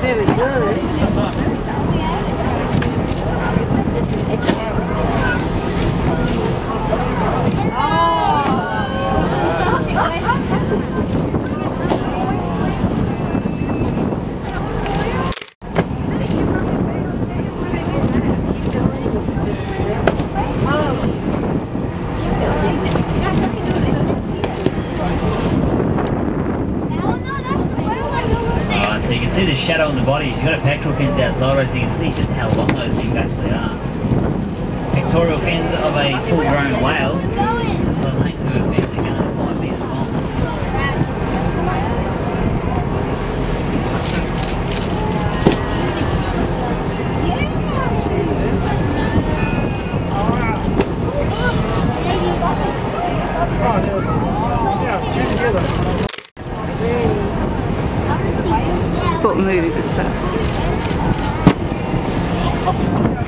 Very good. You can see the shadow on the body. You've got a pectoral fins outside, so you can see just how long those things actually are. Pectoral fins of a full-grown whale. Foot moving and stuff.